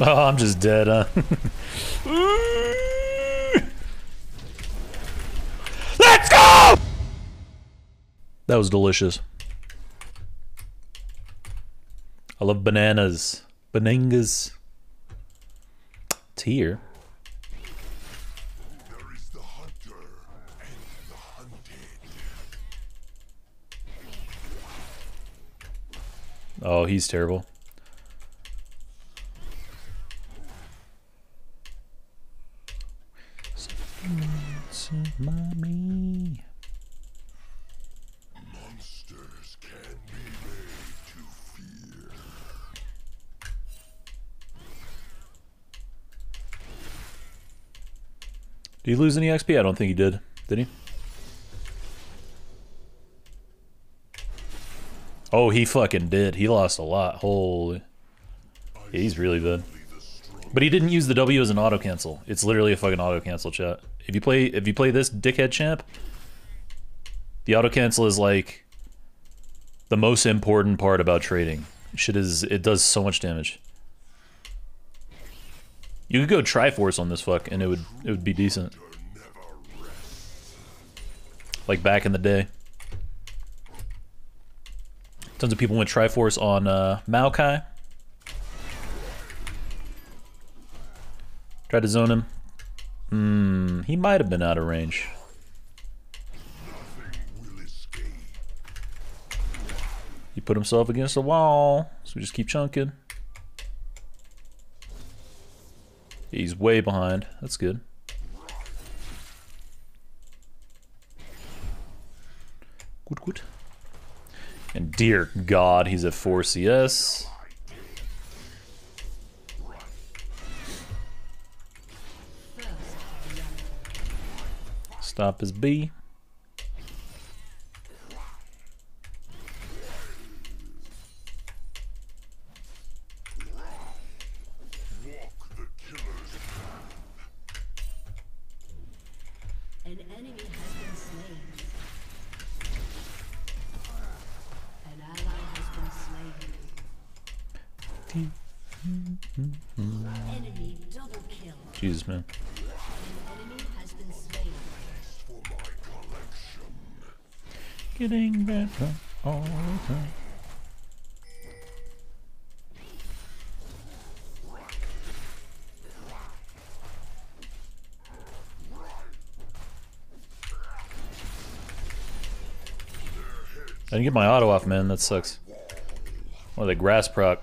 Oh, I'm just dead, huh? Let's go! That was delicious. I love bananas. Banangas. It's here. There is the hunter and the hunted. Oh, he's terrible. Mommy. Monsters can be made to fear. Did he lose any XP? I don't think he did. Did he? Oh, he fucking did. He lost a lot. Holy. Yeah, he's really bad. But he didn't use the W as an auto cancel. It's literally a fucking auto cancel chat. If you play if you play this dickhead champ, the auto cancel is like the most important part about trading. Shit is it does so much damage. You could go Triforce on this fuck and it would it would be decent. Like back in the day. Tons of people went Triforce on uh, Maokai. Tried to zone him. Hmm, he might have been out of range. He put himself against the wall, so we just keep chunking. He's way behind. That's good. Good, good. And dear God, he's at 4 CS. Stop his B. Walk the killer's An enemy has been slain. An ally has been slain. enemy double kill. Jesus, man. An enemy has been slain. for my collection. Getting better all the time. I didn't get my auto off, man. That sucks. Or the grass proc.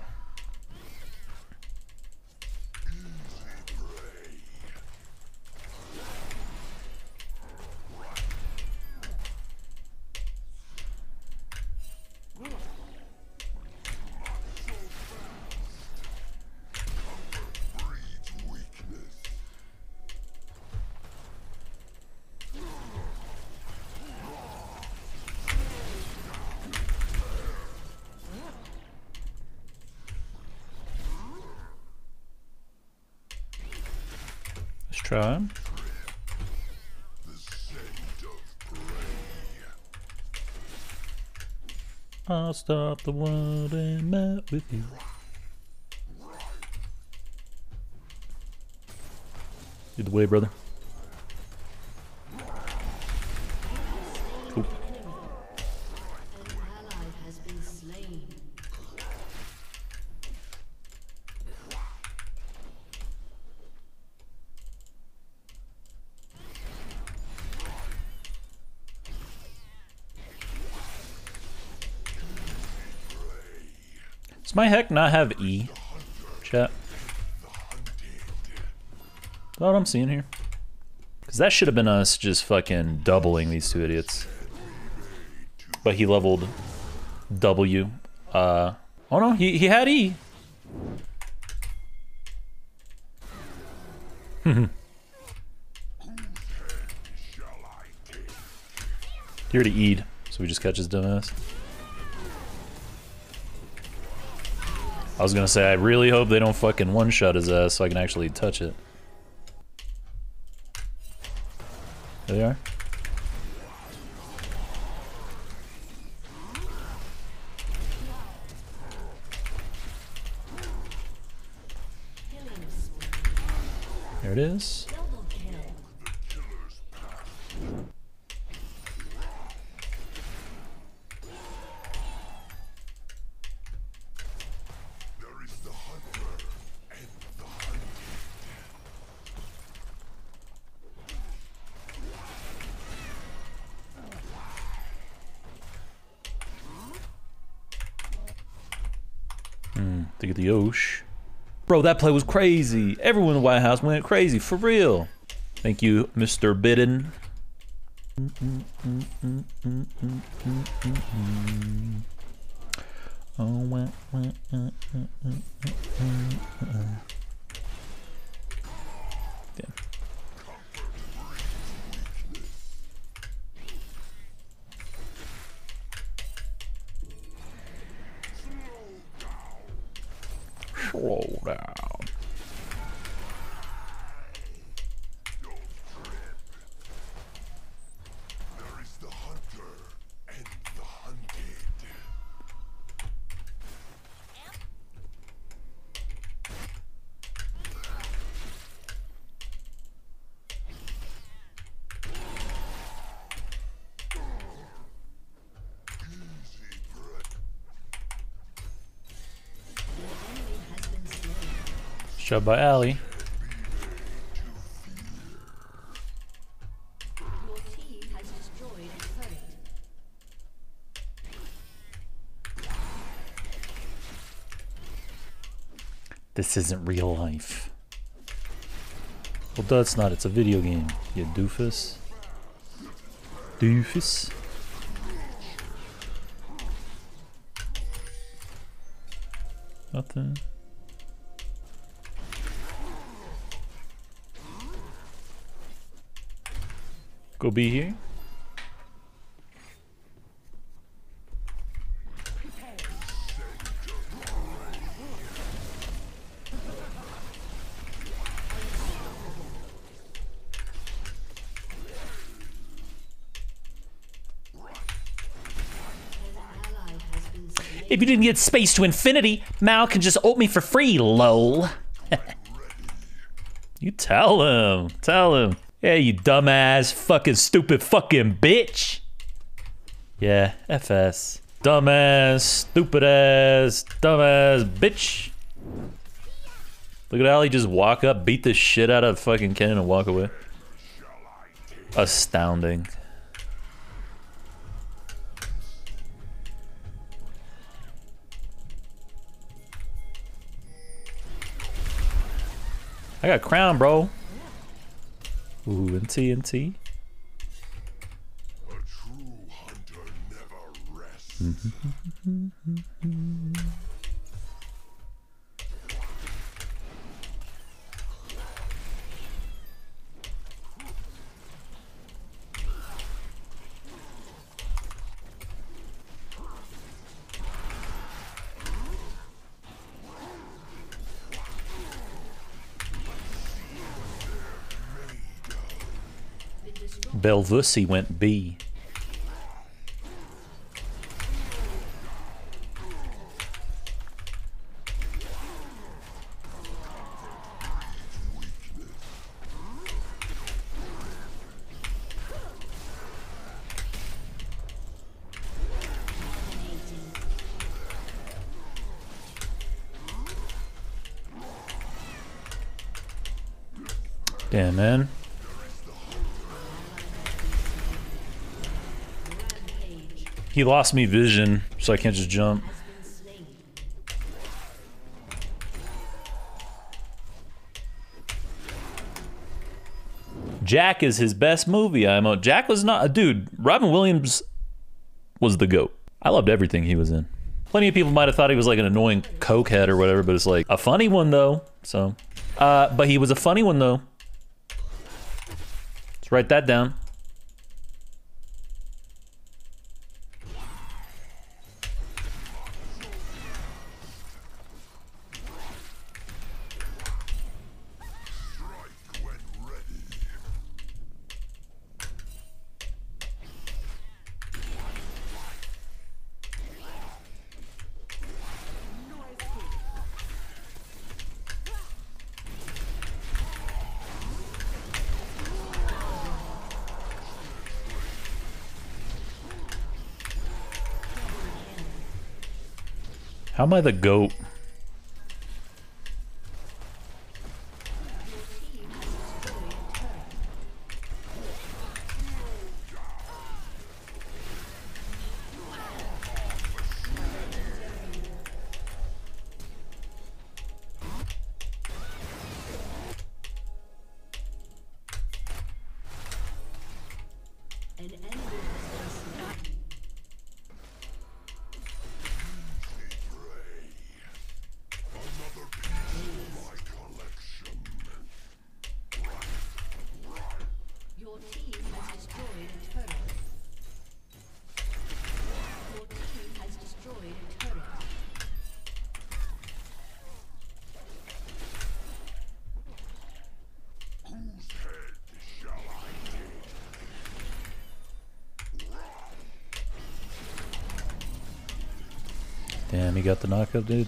Try. I'll stop the world and met with you. Lead the way, brother. Cool. An ally has been slain. Does my heck not have E? Chat. Is that what I'm seeing here? Because that should have been us just fucking doubling these two idiots. But he leveled W. Uh, oh no, he, he had E. Shall I take? He E'd, so we just catch his dumbass. I was gonna say, I really hope they don't fucking one-shot his ass so I can actually touch it. There they are. There it is. Double kill. There is the hunter and the hunted. The Osh. Bro, that play was crazy. Everyone in the White House went crazy, for real. Thank you, Mr. Biden. Oh, wah, wah, uh, uh, uh, uh, uh, uh. Damn. Slow down. There is the hunter and the hunted. Easy, Brett. Enemy has been slain. Shoved by Allie. Your team has destroyed a turret. This isn't real life. Well, that's not. It's a video game, you doofus. Doofus. Nothing. Go be here. An ally has been slain. If you didn't get space to infinity, Mal can just ult me for free, lol. you tell him. Tell him. Yeah, you dumbass, fucking stupid fucking bitch. Yeah, FS. Dumbass, stupid ass, dumbass bitch. Look at Ali just walk up, beat the shit out of fucking Ken and walk away. Astounding. I got crown, bro. Ooh, and TNT. A Belvusi went B. Damn, man. He lost me vision, so I can't just jump. Jack is his best movie. I'm a, Jack was not a dude. Robin Williams was the goat. I loved everything he was in. Plenty of people might have thought he was like an annoying cokehead or whatever, but it's like a funny one though. So, uh, but he was a funny one though. Let's write that down. How am I the goat? An enemy has been slain. Another piece of my collection. Your team has destroyed a turret. Your team has destroyed a turret. Whose head shall I take? Damn, he got the knockup, dude.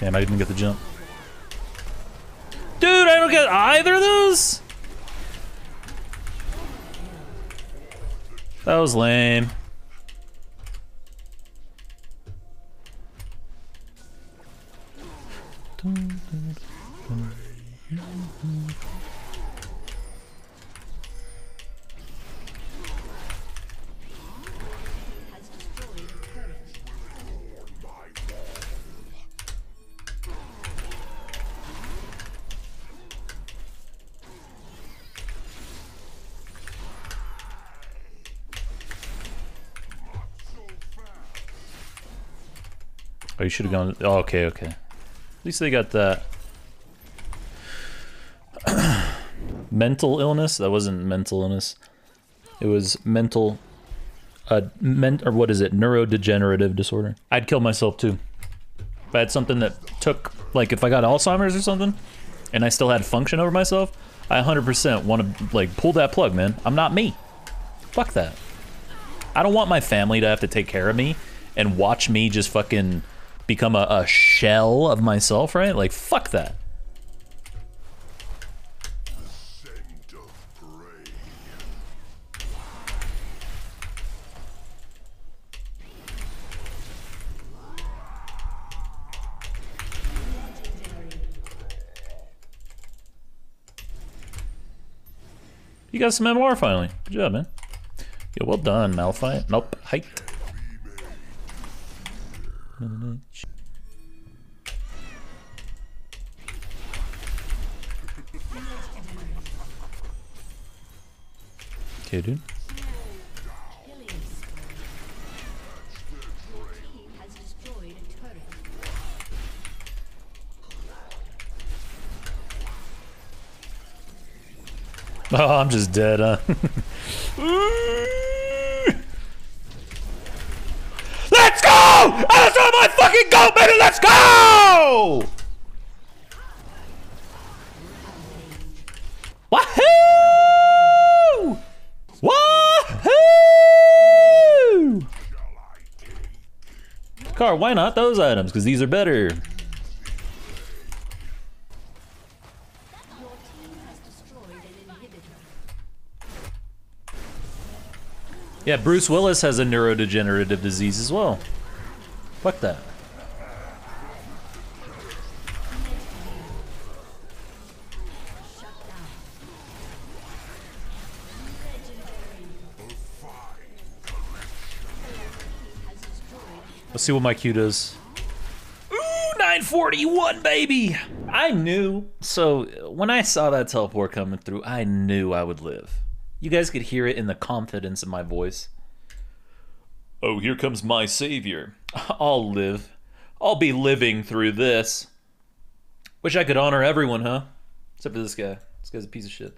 Damn, I didn't get the jump. Dude, I don't get either of those? That was lame. Oh, you should have gone. Oh, okay, okay. At least they got that. mental illness. That wasn't mental illness. It was mental. Uh, ment or what is it? Neurodegenerative disorder. I'd kill myself too. If I had something that took, like, if I got Alzheimer's or something, and I still had function over myself, I 100% want to like pull that plug, man. I'm not me. Fuck that. I don't want my family to have to take care of me and watch me just fucking become a, a shell of myself, right? Like, fuck that. You got some MR finally. Good job, man. Yeah, well done, Malphite. Nope, height. A turret. Oh, I'm just dead, huh? Let's go! That's on my fucking go, baby! Let's go! Wahoo! Wahoo! Car, why not those items? Because these are better. Yeah, Bruce Willis has a neurodegenerative disease as well. Fuck that. Let's see what my Q does. Ooh, 941, baby! I knew. So, when I saw that teleport coming through, I knew I would live. You guys could hear it in the confidence in my voice. Oh, here comes my savior. I'll live. I'll be living through this. Wish I could honor everyone, huh? Except for this guy. This guy's a piece of shit.